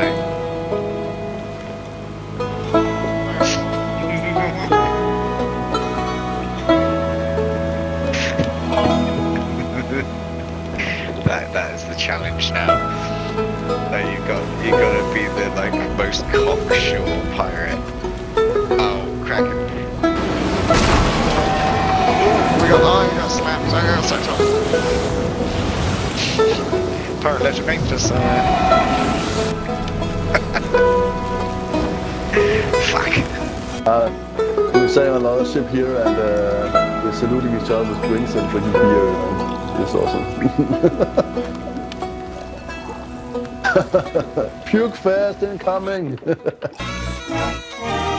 that that is the challenge now. That you got you gotta be the like most cocksure pirate. Oh, cracking. We got oh, we got slapped. I got off. Pirate Legend Rangers. Uh... Fuck. Uh, we're sailing another ship here and uh, we're saluting each other with drinks and drinking beer. And it's awesome. Puke fast incoming!